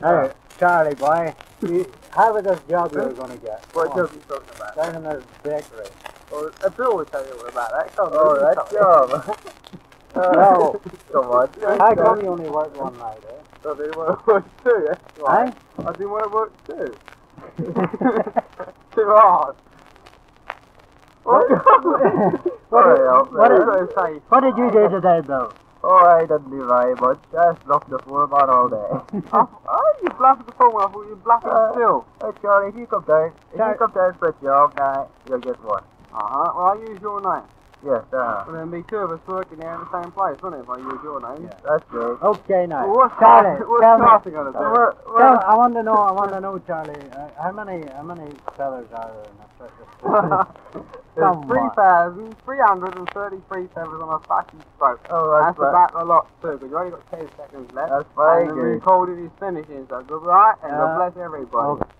Hey, Charlie boy, you, how about this job you're going to get? What Come on, job you talking about? Down in this bakery. Oh, uh, Bill will tell you all about that. Come Oh, on, that you job. No. Come on. How come you only work one night, eh? tell me. I didn't want to work too, that's why. Hey? I didn't want to work too. too hard. What, What, did- what, did- was say, what did you do today, Bill? Oh, I didn't do very much. Just locked the foreman all day. you bluffed the phone. I thought you bluffed Uh, still. Hey, Charlie, if you come down, if Char- you come down for a job now, you'll get one. Uh-huh. Well, I'll use your name. Yes, uh, Well, there'd be two of us working there in the same place, wouldn't it, if I use your name? Yeah. that's great. Okay, now. Well, what's Charlie, Car- what's tell me. Carson going to do? Uh, we're, Tell, I want to know. I want to know, Charlie. Uh, how many? How many fellas are there in the circus? There's 3,333 feathers on a fucking stroke. oh, That's that's, right. about a lot too, because you only got 10 seconds left. That's very and the good. recording is finishing, so good right, and Uh, God bless everybody. Okay.